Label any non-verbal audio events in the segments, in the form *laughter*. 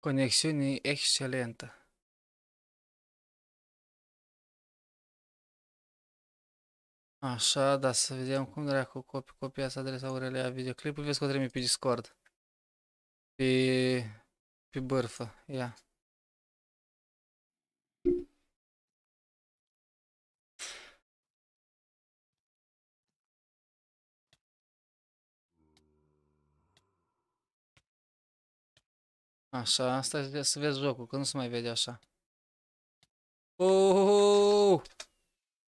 Conexiune excelentă. Așa, da, să vedem cum dracu copi, copiați adresa URL a videoclipului. Vezi că o trimit pe Discord. Pe, pe bârfă, ia. Așa, asta să vezi jocul, că nu se mai vede așa. Oh!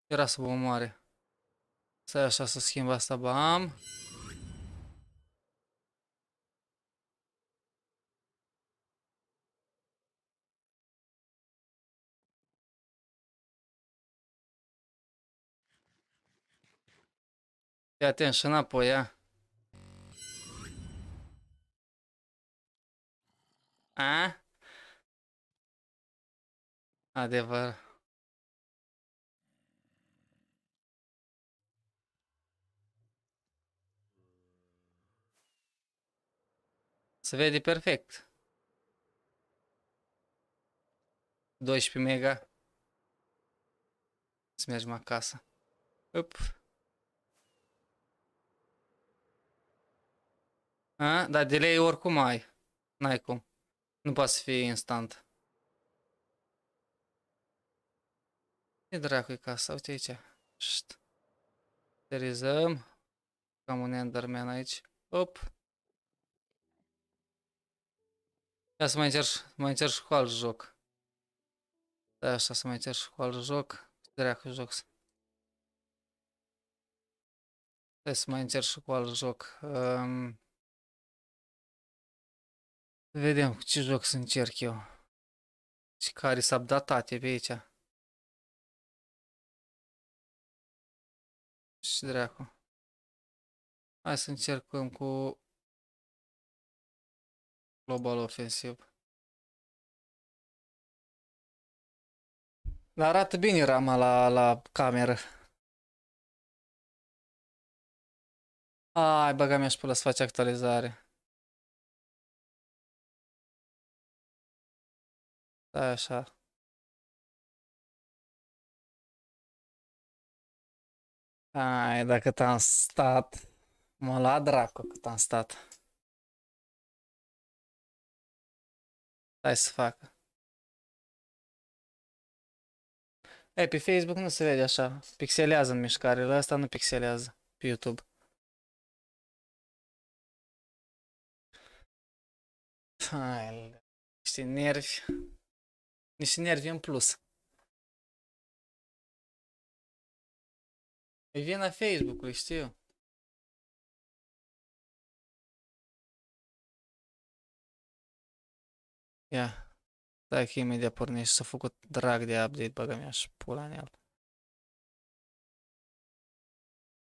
Era să vă omoare. Stai așa să schimb asta, bam. Fii atent și înapoi, ia. A? Adevăr. Se vede perfect. 12 mega. Să mergem acasă. Up. A? Dar delay oricum ai. N-ai cum. Nu poate să fie instant. Ce dracu e casa? Uite aici. Șt. Terizăm. Cam un Enderman aici. Op. Ia să mai încerc, mai încerc cu alt joc. Da, așa să mai încerc cu alt joc. Dracu joc. Hai să mai încerc și cu alt joc. Um, vedem cu ce joc să încerc eu. Și care s-a updatate pe aici. Și dracu. Hai să încercăm cu Global ofensiv. Dar arată bine rama la, la cameră. Ai, băga mea și până să faci actualizare. Da, așa. Ai, dacă t-am stat. Mă la dracu cât am stat. Hai să facă. E, pe Facebook nu se vede așa. Pixelează în mișcare. La asta nu pixelează. Pe YouTube. Hai, niște nervi. Niște nervi în plus. E vina Facebook-ului, știu. Ia. Stai că imediat pornești. S-a făcut drag de update, băga mea și pula în el.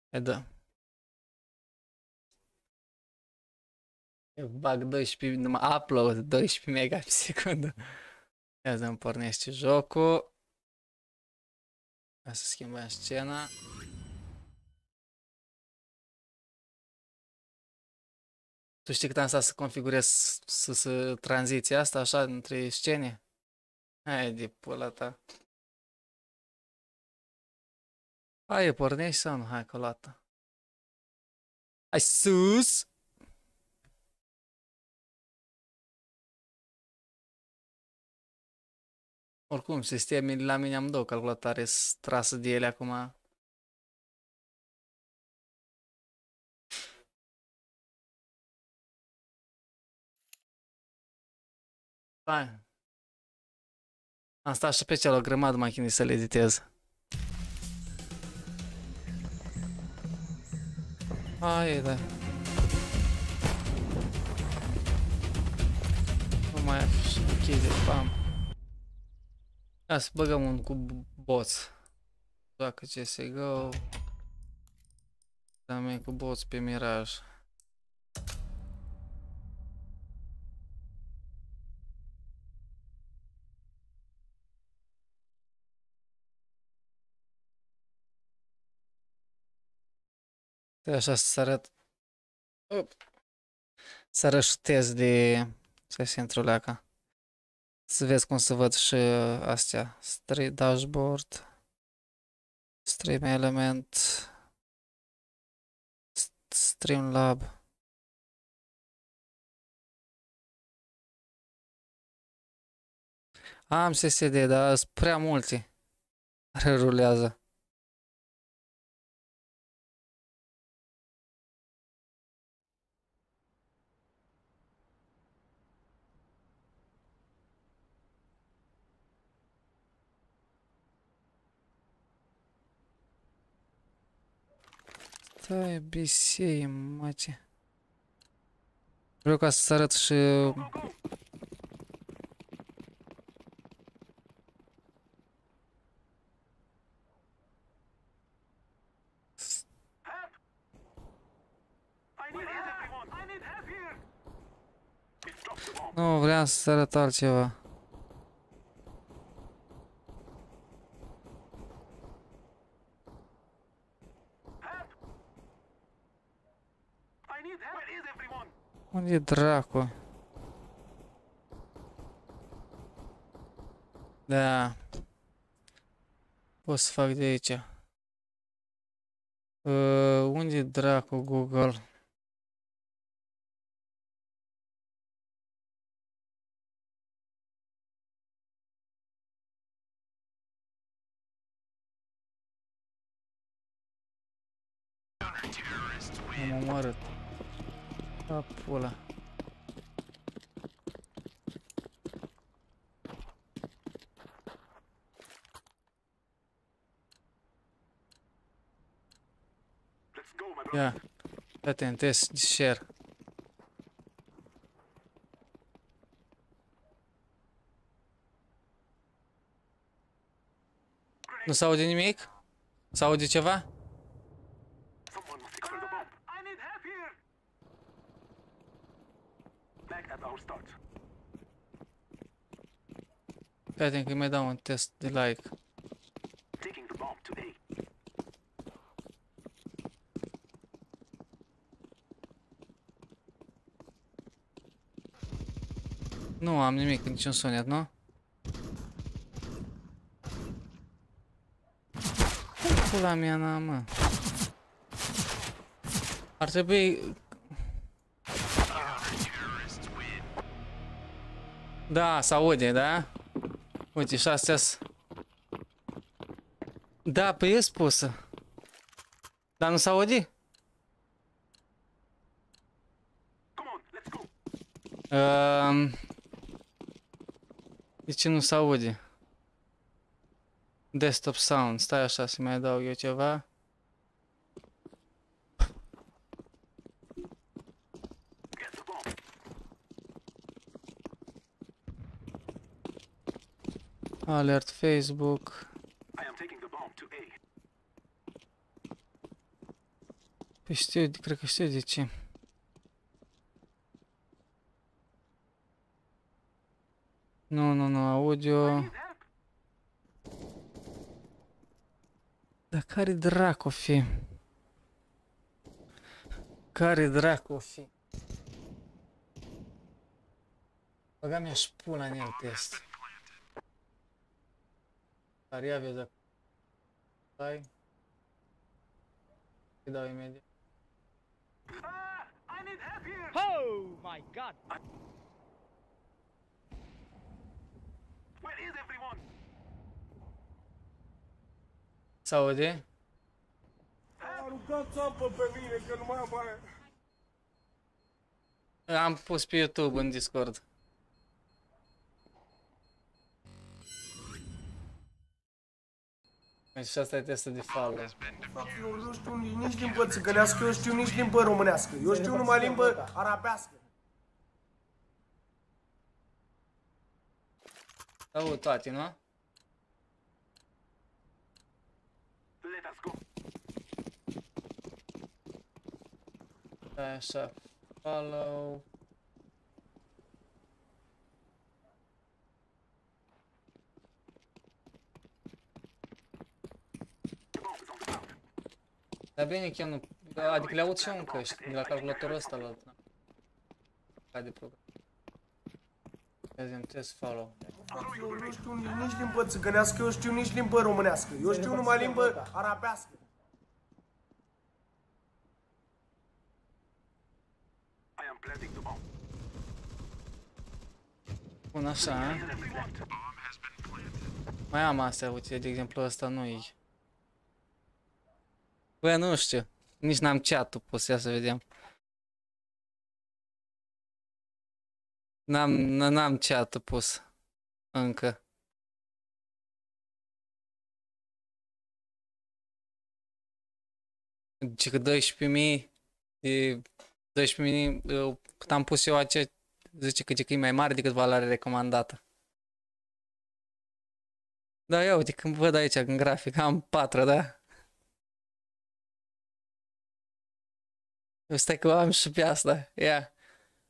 E da. Eu bag 12, numai upload 12 mega pe secundă. Ia să-mi pornește jocul. Hai să schimbăm scena. Tu știi cât am stat să configurez să, să tranziția asta așa între scene? Hai de pula ta. Hai, pornești sau nu? Hai, colată. Hai sus! Oricum, sistemele la mine am două calculatoare trasă de ele acum. Hai. Am stat și pe cel o grămadă machinii să le editez. Hai, da. Nu mai închide, bam. Hai să băgăm un cu boț. Dacă CSGO. Dăm cu boț pe Miraj. Așa să arăt. Să răștez de... Să se întruleacă. Să vezi cum să văd și uh, astea. Stream dashboard. Stream element. S- Streamlab. Am SSD, dar sunt prea multe. Care rulează. Stai, bisei, mate. Vreau ca să arăt și I need help, everyone! I need help here! We've dropped the bomb. Nu, vreau să arăt altceva. Help! I need help! Where is everyone? Unde e dracu? Da. Pot să fac de aici. Uh, unde e dracu Google? Am omorât. A pula. Let's go, my brother. Ia. Fii atent, test, share. Nu se aude nimic? Se aude ceva? Someone must secure the bomb. I need help here! Back at our start. Fii atent că îi mai dau un test de like. Nu am nimic, niciun sunet, nu? Cum Pula mea, na, mă. Ar trebui... Da, se aude, da? Uite, și astea -s- Da, pe e spusă. Dar nu se aude? Come on, let's go! Um, de ce nu se aude? Desktop sound. Stai așa să mai adaug eu ceva. Get the bomb. Alert Facebook. I am taking the bomb to A. Păi știu, cred că știu de ce. Nu, nu, nu, I audio. need help! Dar care dracu o fi? Care dracu o fi? Băga mi-aș pula în el test. Care ia vezi acum. Stai. Îi dau imediat. Ah! I need help here! Oh my god! Where S-aude? Aruncați apă pe mine, că nu mai am aia. Am pus pe YouTube în Discord. Deci asta e testul de follow. Fraților, eu știu nici, nici limbă țigănească, eu știu nici limbă românească. Eu știu numai limbă arabească. Aud toate, nu? Let us go. Stai așa. Follow. The bomb is on the ground. Dar bine că eu nu... Adică le aud și eu în căști, de la calculatorul ăsta la... Ca de program. Azi am test follow. Eu nu știu nici limbă țigănească, eu știu nici limbă românească. Eu știu numai limbă arabească. I am planting the bomb. Bun, așa. Mai am astea, uite, de exemplu ăsta nu e. Bă, nu știu. Nici n-am chat-ul pus, ia să vedem. N-am, n- n-am chat-ul pus. Încă. Zice că 12.000 e 12.000 eu- cât am pus eu acea zice că, că e mai mare decât valoarea recomandată. Da, ia uite, când văd aici în grafic, am 4, da? Eu stai că am și pe asta, ia.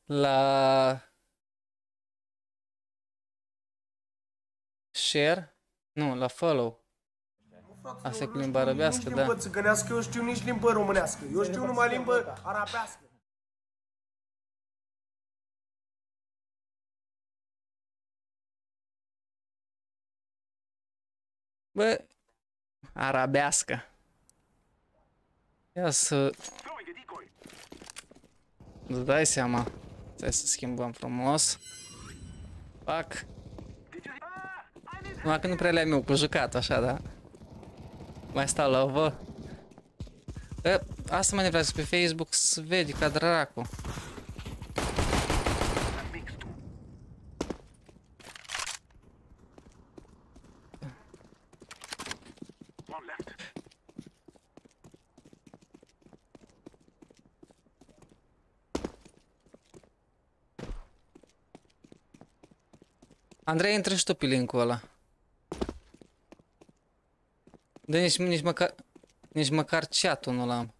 La... Share? Nu, la follow. Asta e cu limba arabească, nici da. limbă țigănească, eu știu nici limbă românească. Eu știu numai limbă arabească. Bă, arabească. Ia să Throwing a decoy. îți dai seama. Stai să schimbăm frumos. Fac. Numai că nu prea le-am eu cu jucat, așa, da? Mai stau la vă. Asta mă nevrează pe Facebook să vede ca dracu. Andrei, intră și tu pe ăla. De nici, nici măcar, nici măcar chat-ul nu l-am.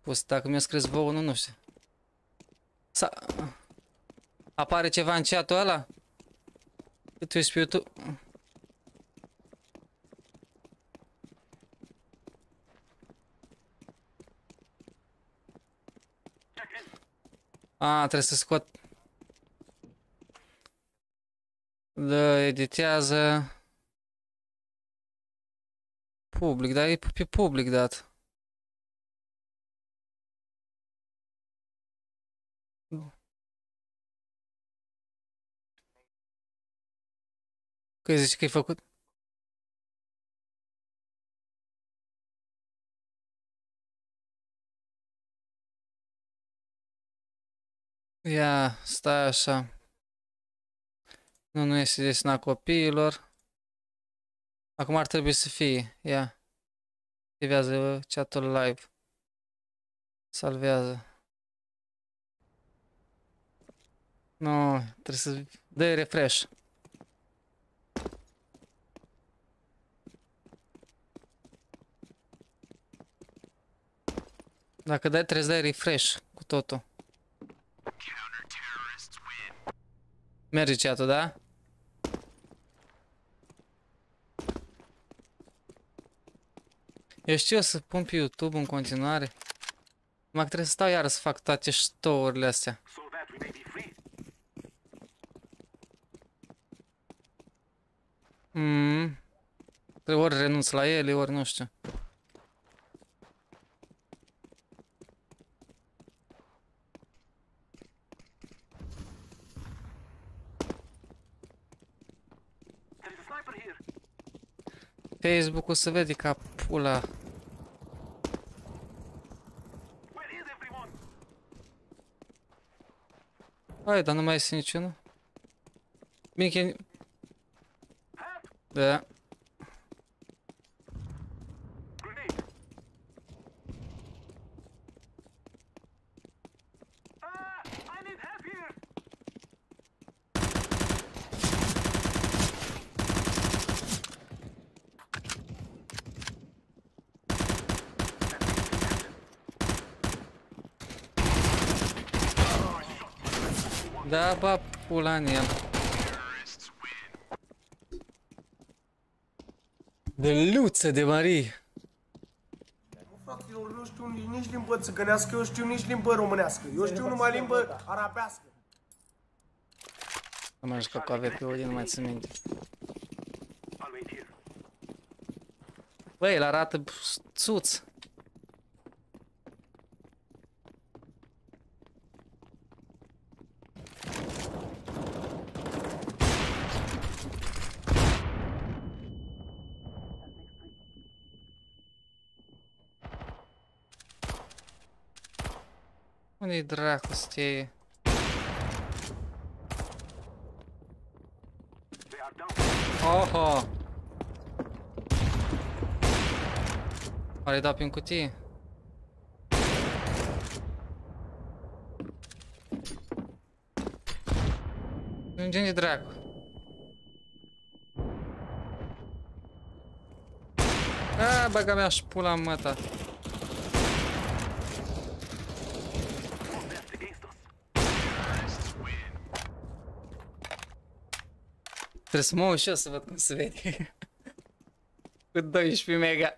Pus, dacă mi-a scris vouă, nu, nu știu. Sa apare ceva în chat-ul ăla? Că tu ești pe YouTube? Check in. A, trebuie să scot. Da, editează. Public, dar e pe public dat. Că zici că ai făcut? Ia, stai așa. Nu, nu este destinat copiilor. Acum ar trebui să fie. Ia. Activează chatul live. Salvează. Nu, trebuie să dai refresh. Dacă dai, trebuie să dai refresh cu totul. Merge chatul, da? Eu știu o să pun pe YouTube în continuare. Mă trebuie să stau iară să fac toate ștourile astea. So that we may be free. Mm. Trebuie ori renunț la ele, ori nu știu. There is a sniper here. Facebook-ul se vede ca pula. Where is everyone? Hai, dar nu mai este niciunul. Bine că... e- Help! Da. Grenade. Ah! I need help here. Da, ba, pula în el. De luță de Marie. Frate, eu nu știu nici limbă țigănească, eu știu nici limbă românească. Eu știu numai limbă arabească. Am jucat cu AVP Odin, nu mai țin minte. I'll wait here. Băi, el arată țuț. Unde-i dracu stie? They are down. Oho! Oare dau prin cutie? Unde de dracu? A, băga mea și pula în măta. Trebuie să mă uit și eu să văd cum se vede. Cu 12 mega.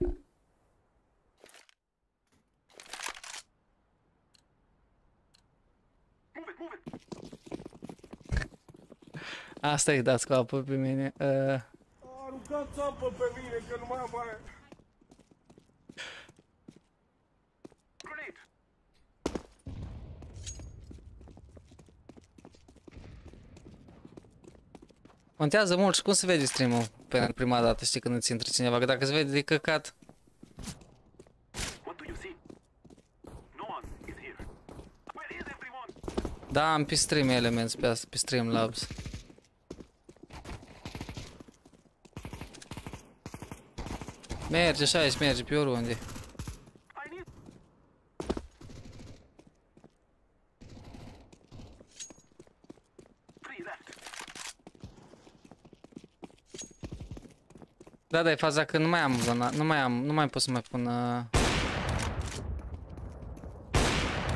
Move it, move it. Asta e dați cu apă pe mine. Uh, Aruncați apă pe mine, că nu mai am aer. Contează mult și cum se vede stream-ul pe prima dată, știi, când îți intră cineva, că dacă se vede de căcat, What do you see? No one is here. Where is everyone? da, am pe stream elements pe asta, pe stream labs. Merge așa, aici merge pe oriunde. I need. Three left. Da, da, e faza că nu mai am zona, nu mai am, nu mai pot să mai pun... Uh...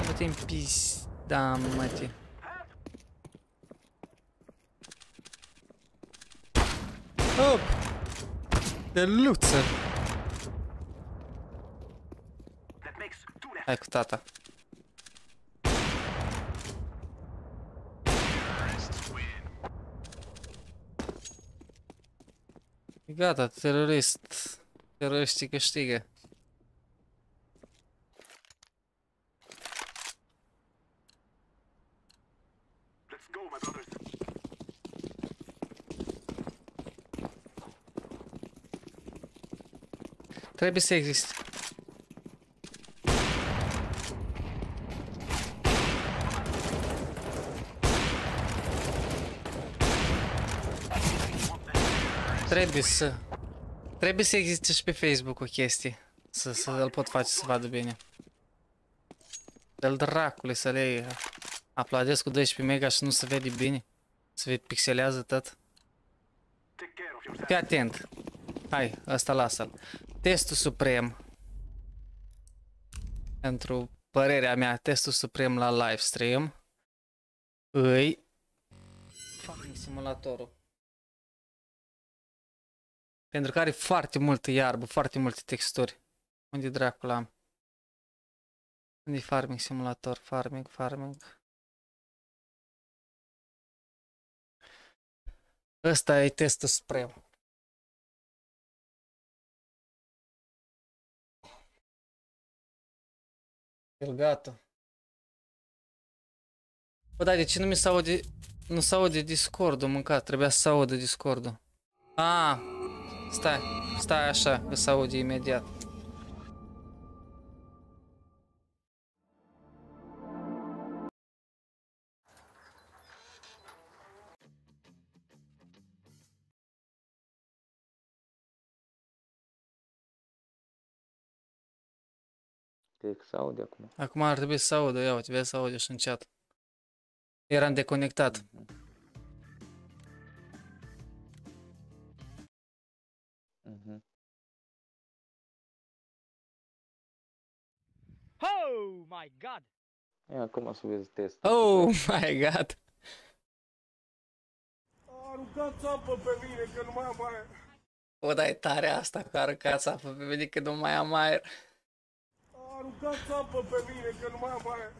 Du-te în pis... Da, mătii. Op! De luță! That makes two left. Hai cu tata. E Gata, terorist. Teroriștii câștigă. Let's go, my brothers. Trebuie să existe. Trebuie să... Trebuie să existe și pe Facebook o chestie. Să, să îl pot face să vadă bine. Del dracule să le iei. Aplaudez cu 12 mega și nu se vede bine. Se vede pixelează tot. Take care of yourself. Fii atent. Hai, ăsta lasă-l. Testul suprem. Pentru părerea mea, testul suprem la live stream. Îi... Fucking simulatorul. Pentru că are foarte multă iarbă, foarte multe texturi. Unde dracul am? Unde farming simulator? Farming, farming. Ăsta e testul suprem. El gata. Bă, da, de ce nu mi se aude... Nu se aude Discord-ul, mâncat. Trebuia să se audă Discord-ul. Ah, stai. Stai așa, că se aude imediat. Cred că se aude acum. Acum ar trebui să se audă, ia uite, vezi să aude și în chat. Eram deconectat. Mhm. Oh my god! Ia acum să vezi testul. Oh my god! Aruncați apă pe mine, că nu mai am aer. O, da, e tare asta că aruncați apă pe mine că nu mai am aer. Aruncați apă pe mine, că nu mai am aer.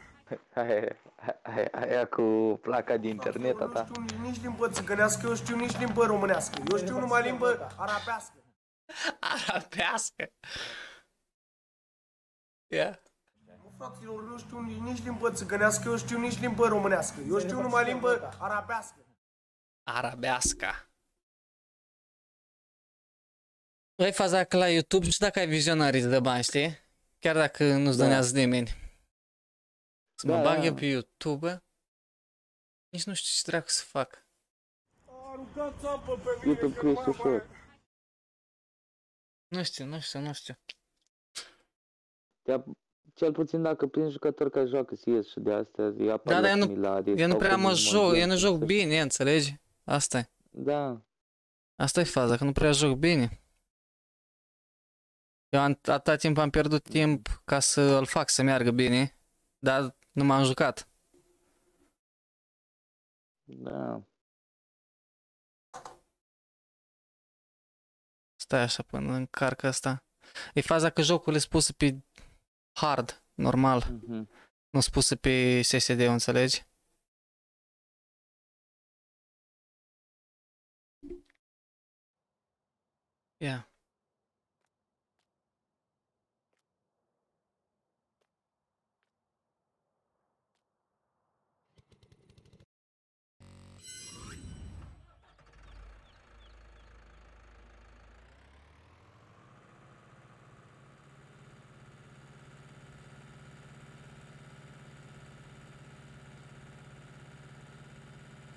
Aia, aia, aia cu placa de internet a Eu ta. nu știu nici, nici limbă țigănească, eu știu nici limbă românească. Eu știu numai limbă arabească. *laughs* Arabească. Ia. Mă, fraților, eu nu știu nici, nici limbă țigănească, eu știu nici limbă românească. Eu știu numai limbă arabească. Arabeasca. Ai faza că la YouTube, nu știu dacă ai vizionarii de bani, știi? Chiar dacă nu-ți Da. donează nimeni. Să mă Da, bag da. eu pe YouTube, bă? nici nu știu ce dracu să fac. Aruncați apă pe mine, YouTube că nu Cristi mai ușor. Nu știu, nu știu, nu știu. Te-a- Cel puțin dacă prin jucători care joacă CS și de astea, îi apar Da, dar la eu nu- similare Eu nu sau prea cum mă îi joc, eu mondial, nu joc să- bine, înțelegi? Asta e. Da, Asta e faza, că nu prea joc bine. Eu am, atâta timp am pierdut timp ca să îl fac să meargă bine, dar nu m-am jucat. da. Stai așa până încarcă asta. E faza că jocul e spus pe hard, normal, mhm. nu spus pe SSD, înțelegi? Ia.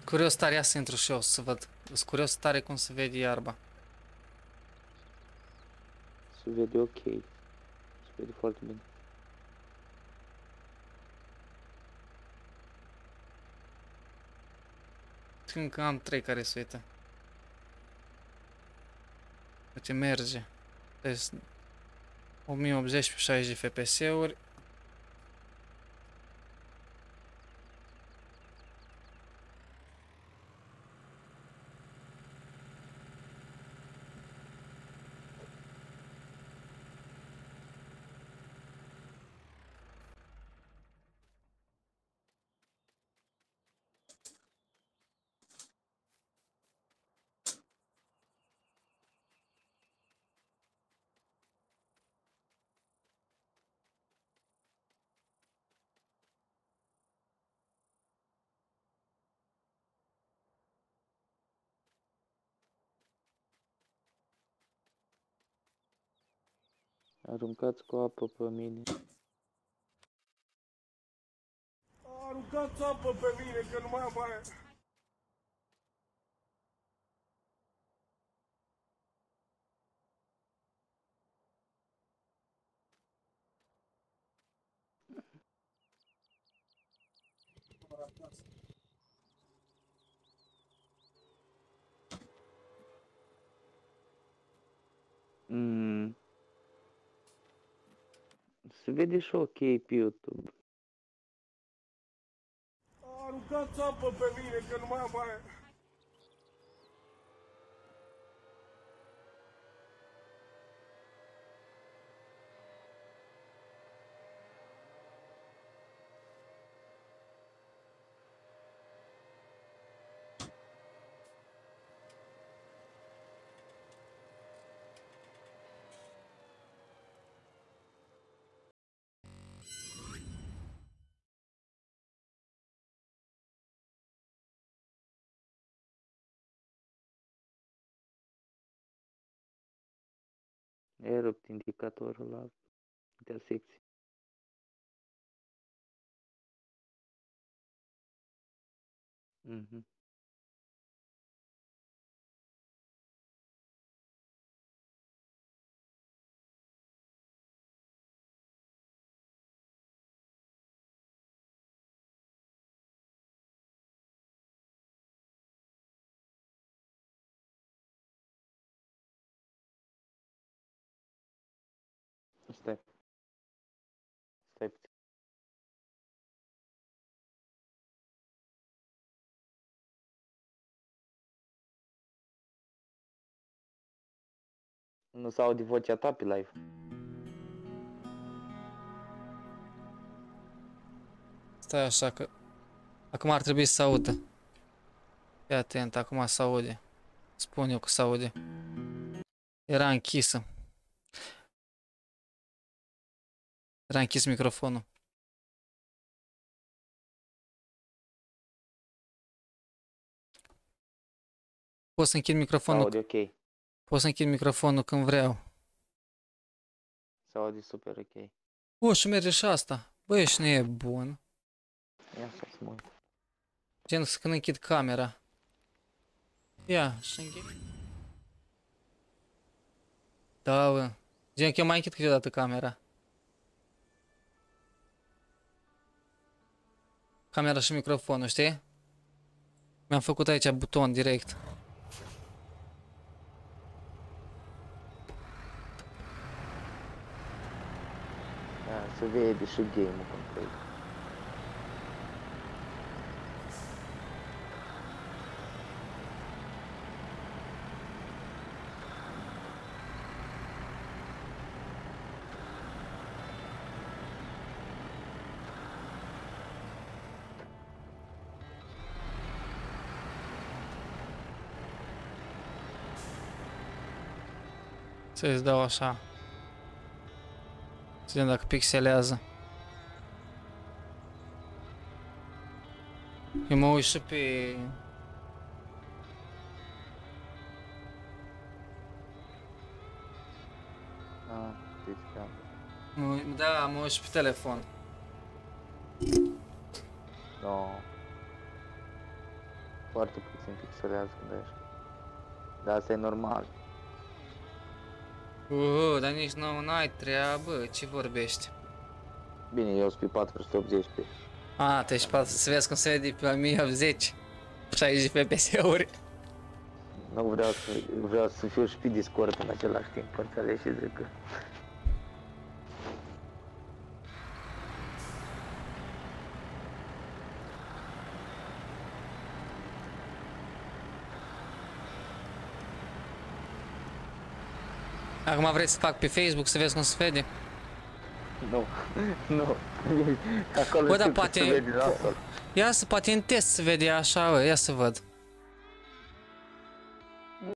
Curios tare, ia să intru și eu să văd. Sunt curios tare cum se vede iarba. Se vede ok. Se vede foarte bine. Încă am trei care se uită. Deci merge. Deci 1080 pe 60 de FPS-uri. Aruncați cu apă pe mine. Aruncați apă pe mine, că nu mai am aia. Mm. Se vede și ok pe YouTube. Aruncați țapă pe mine, că nu mai am aia. E rupt indicatorul la intersecție. Mhm. Stai. Stai puțin. Nu se aude vocea ta pe live. Stai așa că... Acum ar trebui să se audă. Fii atent, acum se aude. Spun eu că se aude. Era închisă. Era închis microfonul. Pot să închid Se microfonul, aude ok. pot să închid microfonul când vreau. Se aude super ok. O, și merge și asta. Băi, ești nebun. Ia să mă uit. Gen să când închid camera. Ia, și închid. Da, bă. Gen că eu mai închid câteodată camera. Camera și microfonul, știi? Mi-am făcut aici buton direct. Da, se vede și game-ul complet. Să-ți dau așa. Să vedem dacă pixelează. Eu mă uit și pe... Ah, deci da. Mă, uit- da, mă uit și pe telefon. No. Foarte puțin pixelează când e așa. Dar asta e normal. Uh, dar nici nu n-ai treabă, ce vorbești? Bine, eu sunt pe 480 pe. A, te ești pat să vezi cum se vede pe la 1080. 60 FPS-uri. Nu vreau să, vreau să fiu și pe Discord în același timp, înțelegi și zic că... Acum vreți să fac pe Facebook să vezi cum se vede? Nu, nu. Acolo Bă, dar știu că poate- se vede nasol. Ia să poate în test se vede așa, bă, ia să văd.